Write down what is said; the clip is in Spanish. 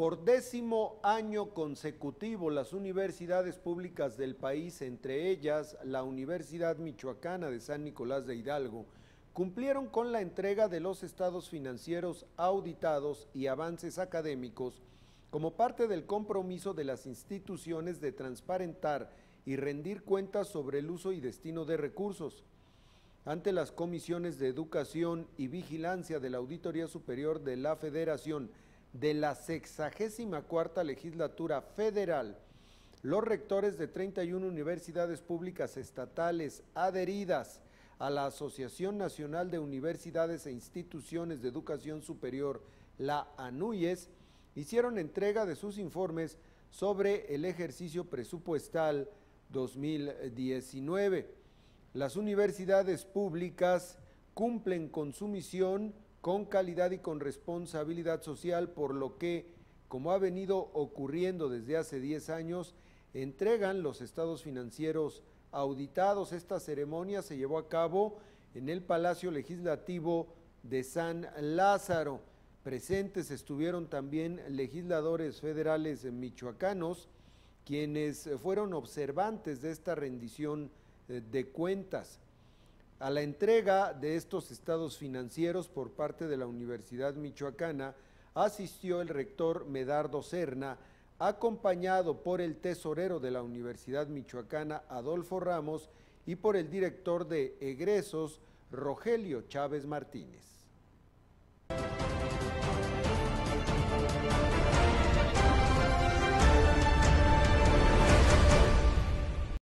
Por décimo año consecutivo, las universidades públicas del país, entre ellas la Universidad Michoacana de San Nicolás de Hidalgo, cumplieron con la entrega de los estados financieros auditados y avances académicos como parte del compromiso de las instituciones de transparentar y rendir cuentas sobre el uso y destino de recursos. Ante las comisiones de educación y vigilancia de la Auditoría Superior de la Federación, de la sexagésima cuarta legislatura federal, los rectores de 31 universidades públicas estatales adheridas a la Asociación Nacional de Universidades e Instituciones de Educación Superior, la ANUYES, hicieron entrega de sus informes sobre el ejercicio presupuestal 2019. Las universidades públicas cumplen con su misión con calidad y con responsabilidad social, por lo que, como ha venido ocurriendo desde hace 10 años, entregan los estados financieros auditados. Esta ceremonia se llevó a cabo en el Palacio Legislativo de San Lázaro. Presentes estuvieron también legisladores federales michoacanos, quienes fueron observantes de esta rendición eh, de cuentas a la entrega de estos estados financieros por parte de la Universidad Michoacana asistió el rector Medardo Serna, acompañado por el tesorero de la Universidad Michoacana, Adolfo Ramos, y por el director de egresos, Rogelio Chávez Martínez.